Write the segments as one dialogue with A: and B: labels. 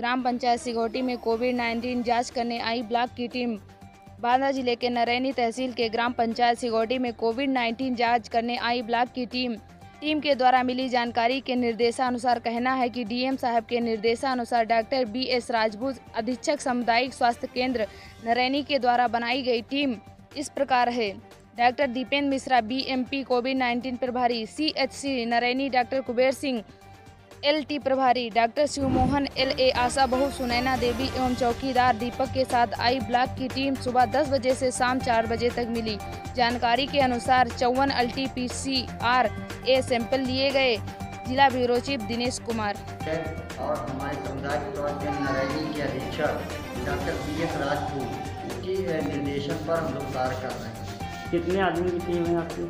A: ग्राम पंचायत सिगोटी में कोविड 19 जाँच करने आई ब्लॉक की टीम। बांदा ज़िले के नरैनी तहसील के ग्राम पंचायत सिगोटी में कोविड 19 जाँच करने आई ब्लॉक की टीम। टीम के द्वारा मिली जानकारी के निर्देशानुसार कहना है कि डीएम साहब के निर्देशानुसार डॉक्टर बी एस राजपूत, अधीक्षक सामुदायिक स्वास्थ्य केंद्र नरैनी के द्वारा बनाई गई टीम इस प्रकार है। Doctor Dipendra Mishra, BMP Covid 19 प्रभारी, CHC Naraini doctor Kuber Singh LT प्रभारी doctor Shivmohan L A ASHA बहु सुनैना देवी एवं चौकीदार दीपक के साथ आई ब्लॉक की टीम सुबह 10 बजे से शाम 4 बजे तक मिली। जानकारी के अनुसार चौवन अल्टी पी सी आर ए सैंपल लिए गए। जिला ब्यूरो चीफ दिनेश कुमार।
B: और हमारे समुदाय के अधीक्षक डॉक्टर बी एस राजपूत के निर्देशन पर हम लोग कार्य कर रहे हैं।
C: कितने आदमी की टीम है आपकी?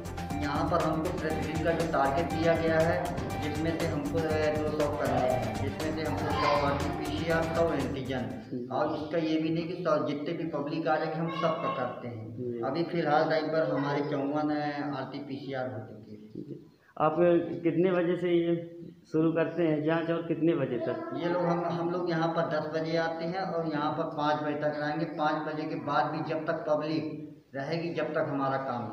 B: यहाँ पर हमको प्रतिदिन का जो टारगेट दिया गया है जिसमें से हमको दो सौ करने हैं जिसमें से हमको सौ R T P C R सौ एंटीजन और इसका ये भी नहीं कि सौ जितने भी पब्लिक आ जाएँगे हम सब का करते हैं अभी फ़िलहाल टाइम पर हमारे चौवन R T P C R हो चुकी
C: है। आप कितने बजे से ये शुरू करते हैं? जाँच और कितने बजे तक?
B: ये लोग हम हम लोग यहाँ पर दस बजे आते हैं और यहाँ पर पाँच बजे तक रहेंगे पाँच बजे के बाद भी जब तक पब्लिक रहेगी जब तक हमारा काम